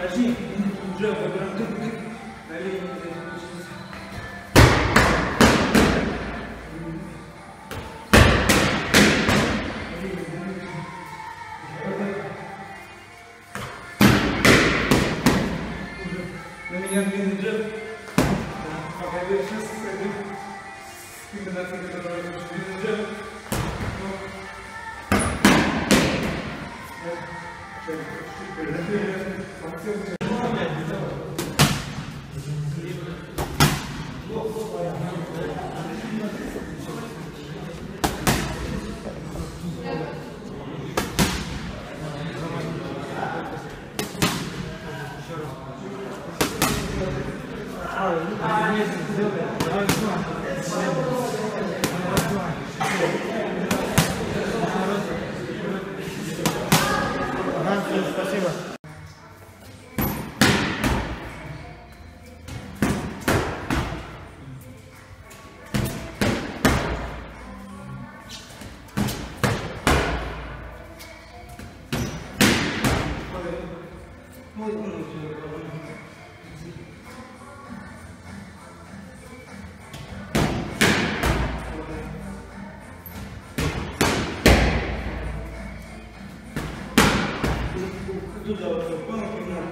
Нажми, уже выбираем дых, дых, Indir. Okay, this is setting. Give me that for the other Indir. Şöyle bir şey böyle. Şey. Bakıyorum. Спасибо. Туда вот, понял, понял.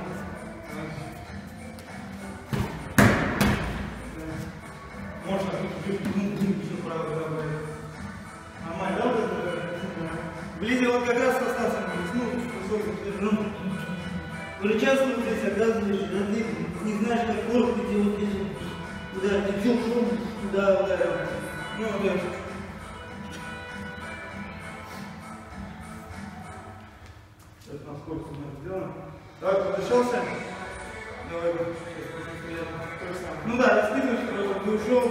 Можно все правда говорить. Нормально, да? вот это? Вблизи вот как раз ну, высокий, ну, уже часто вот здесь оказываешь, а ты не знаешь, как корпус, где вот здесь, куда ты шум, туда ударил. Ну, вот это. Давай, подышался. Давай. Ну да, действительно, что ты ушел.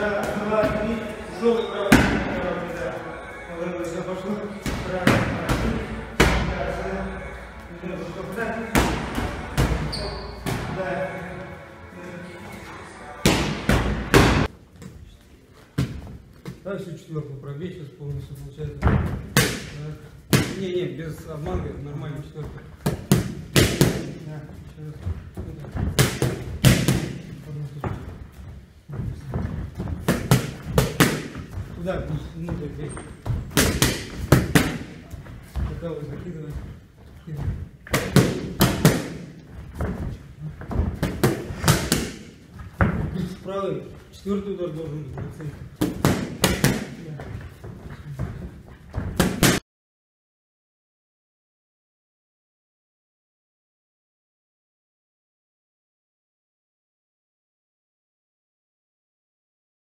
Раз, два, три. Ушел и право, право, да. Это пошло. Право, право. Да, да? Да. Всю четверку пробей, сейчас полностью получается. Так. Не, не, без обманки, нормально четверка. Туда, внутрь, бей. Пока закидывай. Закидывай. Правый, четвертый удар должен быть на центре.